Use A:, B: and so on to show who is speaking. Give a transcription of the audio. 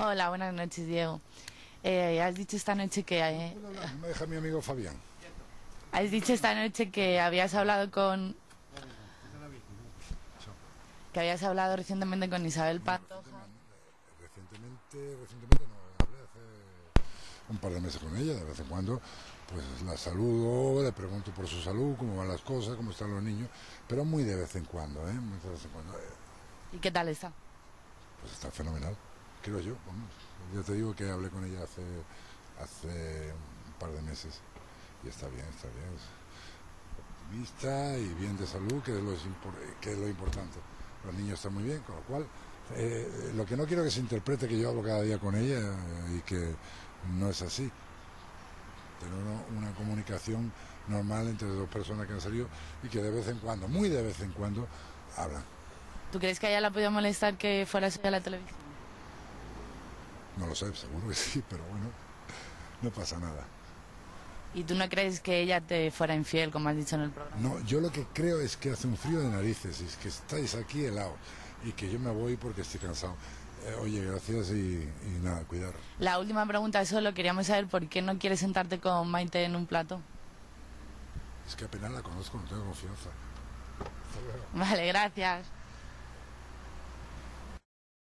A: Hola, buenas noches, Diego. Eh, has dicho esta noche que eh.
B: Me deja mi amigo Fabián.
A: has dicho esta noche que habías hablado con que habías hablado recientemente con Isabel Pantoja.
B: Recientemente, recientemente no, hablé hace un par de meses con ella, de vez en cuando, pues la saludo, le pregunto por su salud, cómo van las cosas, cómo están los niños, pero muy de vez en cuando, ¿eh? Muy de vez en cuando.
A: ¿Y qué tal está?
B: Pues está fenomenal, creo yo, vamos. Ya te digo que hablé con ella hace, hace un par de meses y está bien, está bien. Es optimista y bien de salud, que es lo, que es lo importante. Los niños están muy bien, con lo cual, eh, lo que no quiero que se interprete que yo hablo cada día con ella y que no es así. Tener una, comunicación normal entre dos personas que han salido y que de vez en cuando, muy de vez en cuando, hablan.
A: ¿Tú crees que a ella le ha podido molestar que fuera suya la televisión?
B: No lo sé, seguro que sí, pero bueno, no pasa nada.
A: ¿Y tú no crees que ella te fuera infiel, como has dicho en el programa?
B: No, yo lo que creo es que hace un frío de narices y es que estáis aquí helado y que yo me voy porque estoy cansado. Eh, oye, gracias y, y nada, cuidar.
A: La última pregunta solo, queríamos saber por qué no quieres sentarte con Maite en un plato.
B: Es que apenas la conozco, no tengo confianza. Hasta luego.
A: Vale, gracias.